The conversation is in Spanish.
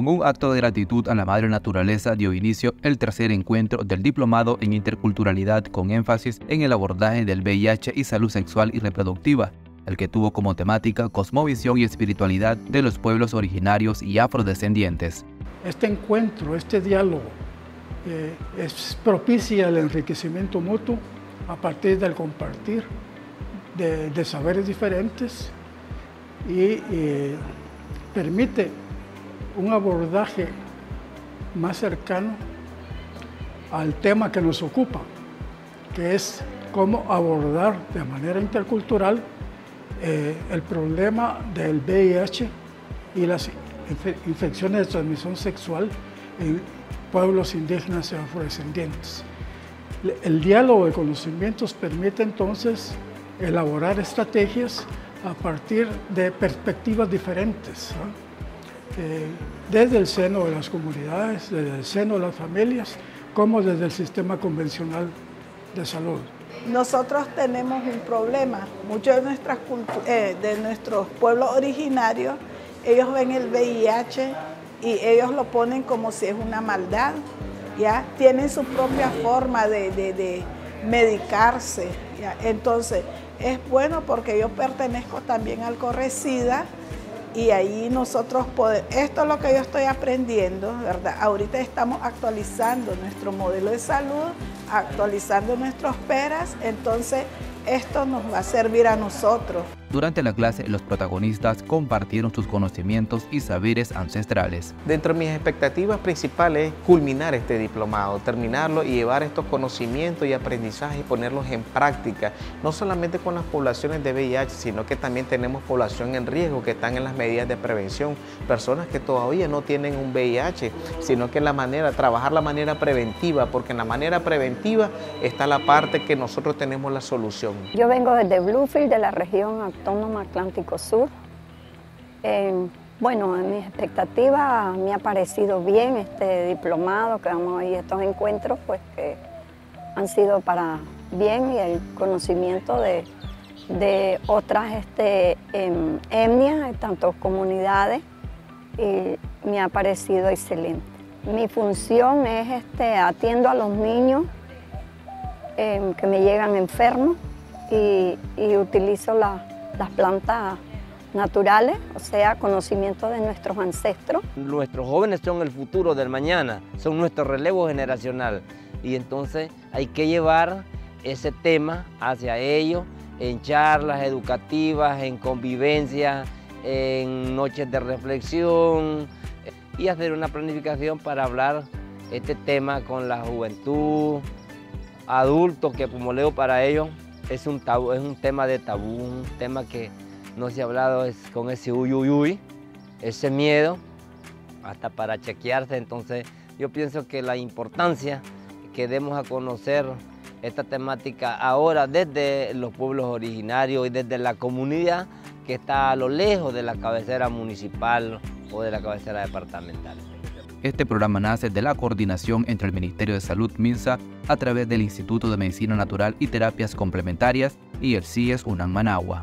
Con un acto de gratitud a la madre naturaleza dio inicio el tercer encuentro del Diplomado en Interculturalidad con énfasis en el abordaje del VIH y salud sexual y reproductiva, el que tuvo como temática cosmovisión y espiritualidad de los pueblos originarios y afrodescendientes. Este encuentro, este diálogo, eh, es propicia el enriquecimiento mutuo a partir del compartir de, saberes diferentes y eh, permite un abordaje más cercano al tema que nos ocupa, que es cómo abordar de manera intercultural eh, el problema del VIH y las infecciones de transmisión sexual en pueblos indígenas y afrodescendientes. El diálogo de conocimientos permite entonces elaborar estrategias a partir de perspectivas diferentes. Desde el seno de las comunidades, desde el seno de las familias, como desde el sistema convencional de salud. Nosotros tenemos un problema, muchos eh, de nuestros pueblos originarios, ellos ven el VIH y ellos lo ponen como si es una maldad, ¿ya? Tienen su propia forma de, medicarse, Entonces, es bueno porque yo pertenezco también al Correcida, y ahí nosotros podemos, esto es lo que yo estoy aprendiendo, ¿verdad? Ahorita estamos actualizando nuestro modelo de salud, actualizando nuestros peras, entonces esto nos va a servir a nosotros. Durante la clase, los protagonistas compartieron sus conocimientos y saberes ancestrales. Dentro de mis expectativas principales es culminar este diplomado, terminarlo y llevar estos conocimientos y aprendizajes y ponerlos en práctica, no solamente con las poblaciones de VIH, sino que también tenemos población en riesgo que están en las medidas de prevención, personas que todavía no tienen un VIH, sino que la manera, trabajar la manera preventiva, porque en la manera preventiva está la parte que nosotros tenemos la solución. Yo vengo desde Bluefield, de la región Autónoma Atlántico Sur. bueno, en mis expectativas me ha parecido bien este diplomado que vamos a ir, estos encuentros, pues que han sido para bien y el conocimiento de, otras este, em, etnias, tanto comunidades, y me ha parecido excelente. Mi función es este, atiendo a los niños em, que me llegan enfermos y, y utilizo la, las plantas naturales, o sea, conocimiento de nuestros ancestros. Nuestros jóvenes son el futuro del mañana, son nuestro relevo generacional y entonces hay que llevar ese tema hacia ellos en charlas educativas, en convivencia, en noches de reflexión y hacer una planificación para hablar este tema con la juventud, adultos, que como leo para ellos es un, tabú, es un tema de tabú, un tema que no se ha hablado es con ese uy, uy, uy, ese miedo, hasta para chequearse. Entonces, yo pienso que la importancia que demos a conocer esta temática ahora desde los pueblos originarios y desde la comunidad que está a lo lejos de la cabecera municipal o de la cabecera departamental. Este programa nace de la coordinación entre el Ministerio de Salud MINSA a través del Instituto de Medicina Natural y Terapias Complementarias y el CIES UNAM Managua.